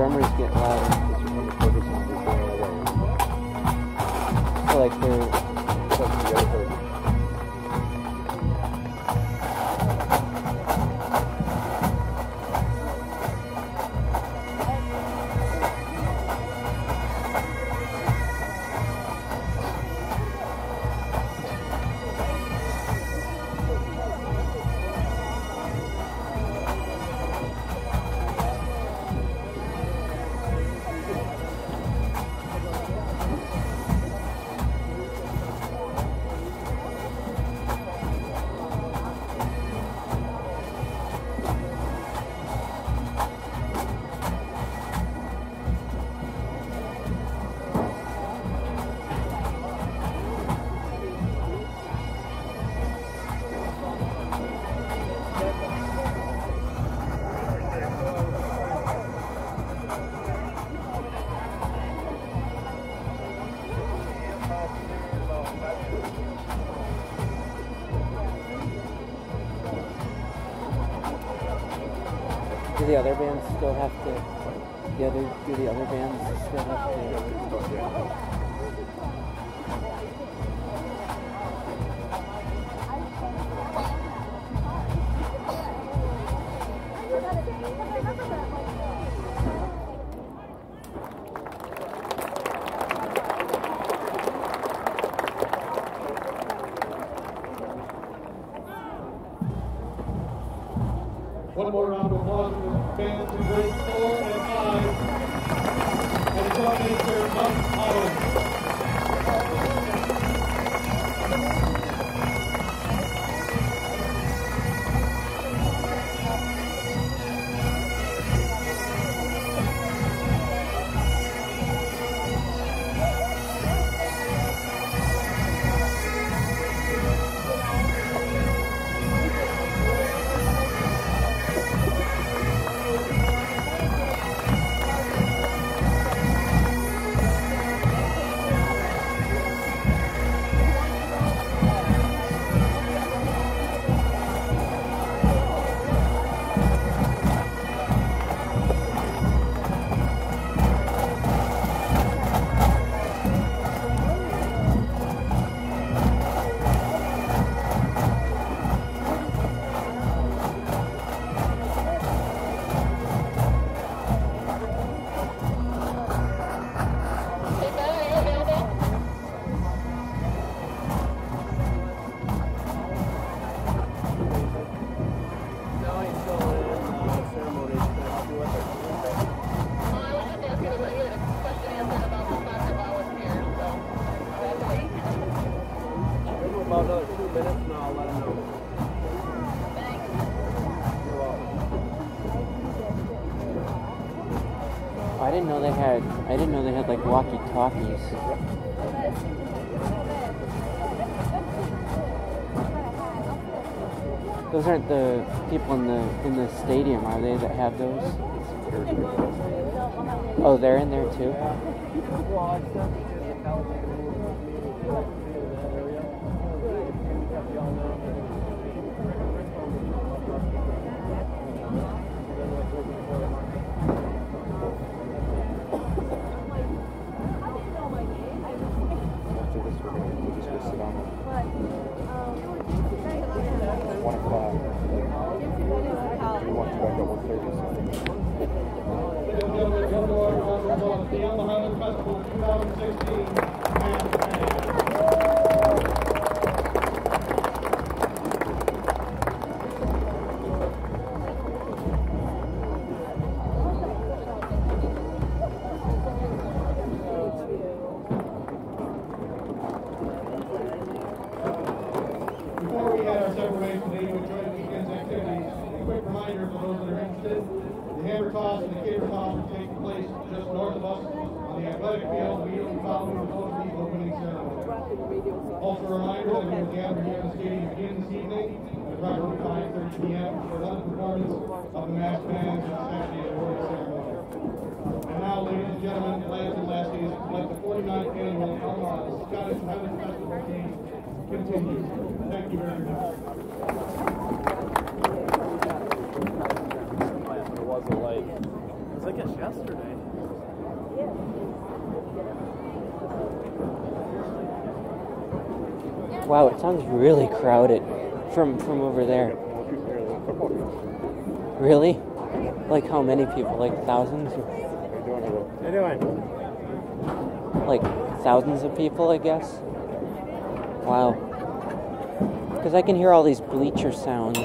drummers get loud, it's just on the focus on the drum. Like they're the other bands still have to? The other do the other bands still have to? For the grade four and five. And the major, Mike Owens. Another two minutes and I'll let them know. I didn't know they had. I didn't know they had like walkie-talkies. Those aren't the people in the in the stadium, are they? That have those? Oh, they're in there too. The Highland Festival 2016. The hammer toss and the caber toss are taking place just north of us on the athletic field immediately following the winning ceremony. Also a reminder that we will gather here in the stadium again this evening at approximately 5:30 p.m. for another performance of the Mass bands and Saturday award ceremony. And now, ladies and gentlemen, last and lasties, let the 49th annual Scottish Highland Festival game continue. Thank you very much. It wasn't like. It was like it's yesterday. Wow, it sounds really crowded from from over there. Really? Like how many people? Like thousands? Or, How you doing? like thousands of people, I guess. Wow. Because I can hear all these bleacher sounds.